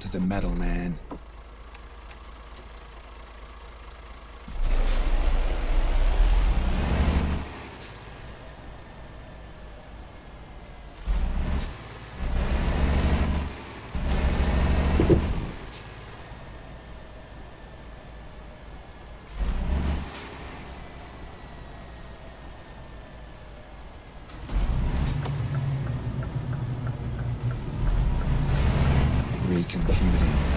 to the metal, man.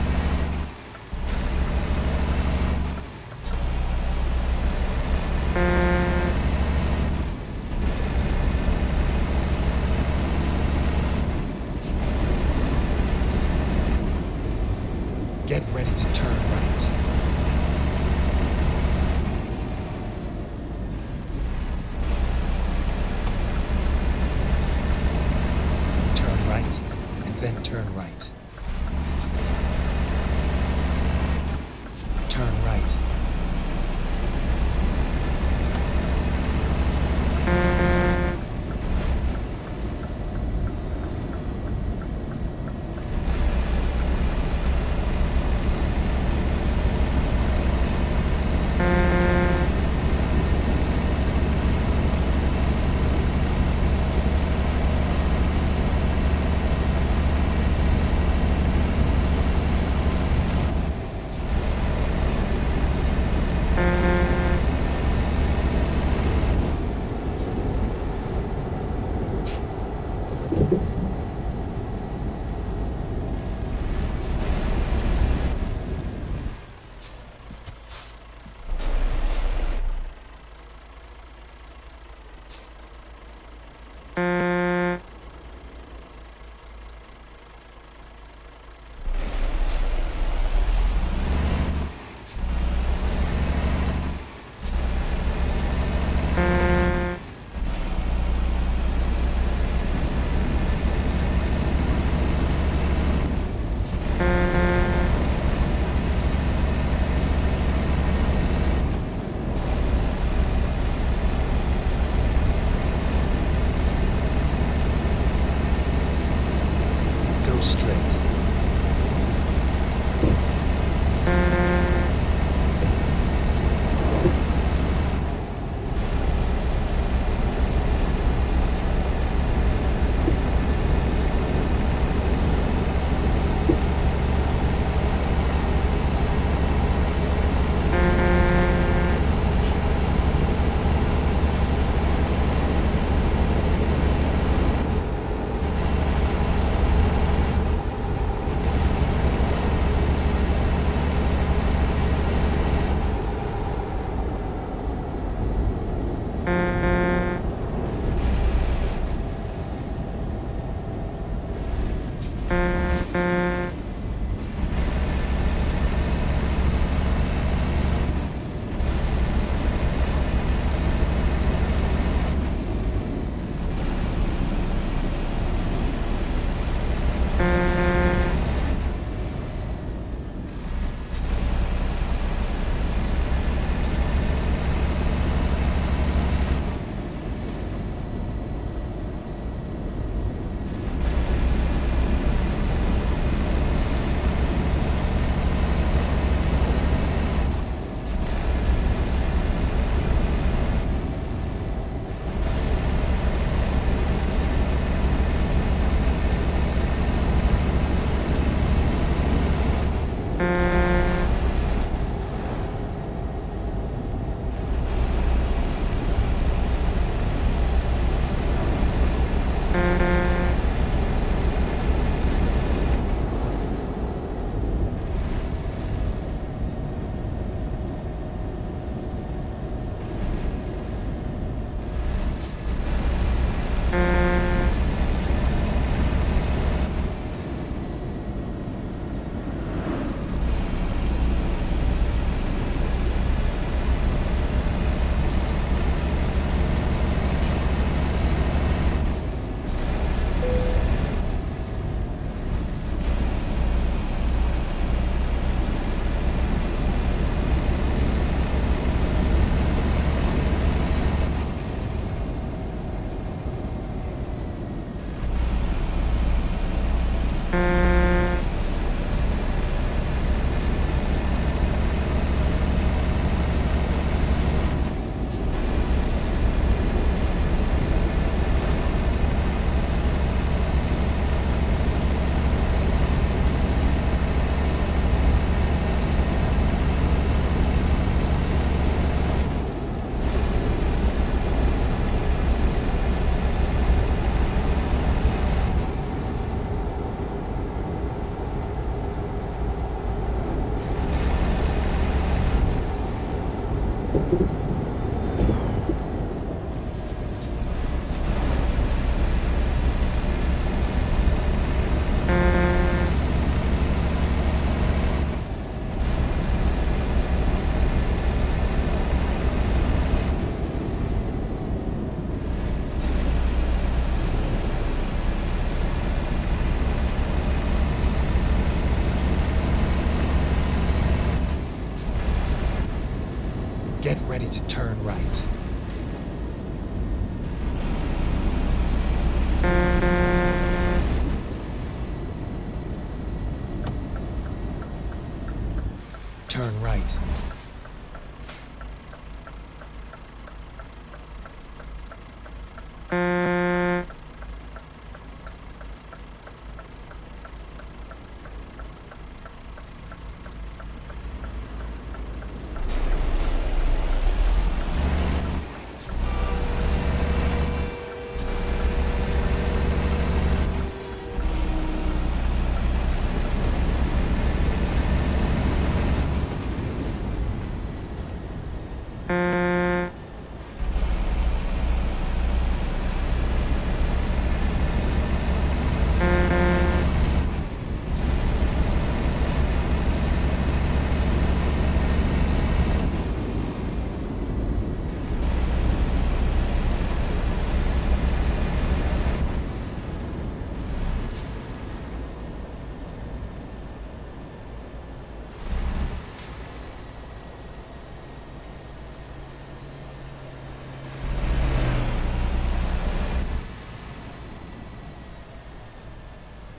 Get ready to turn right.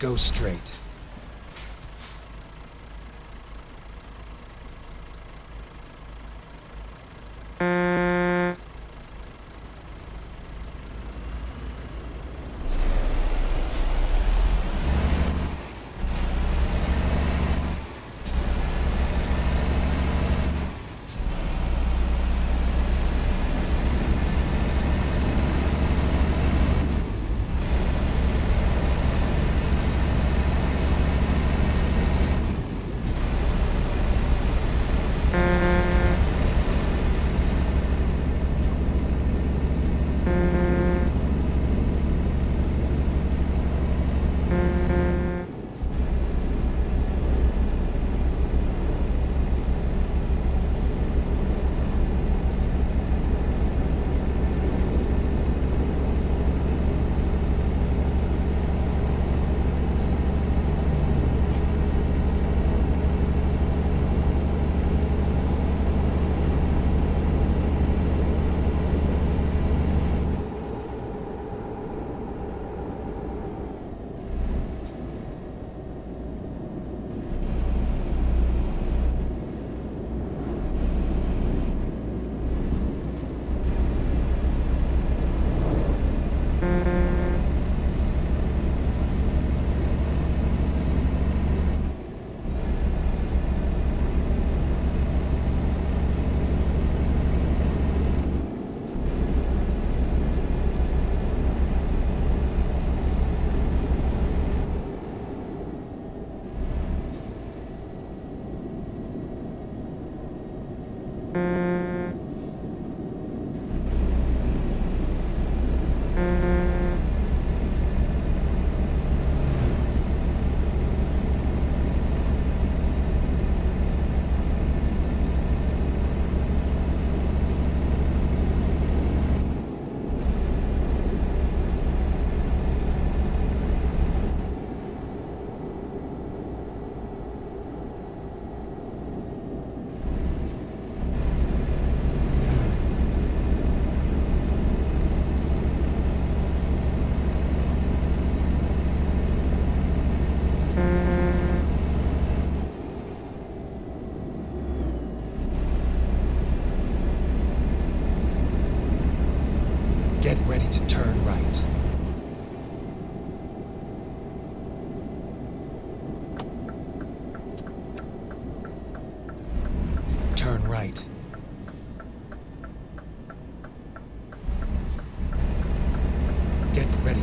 Go straight.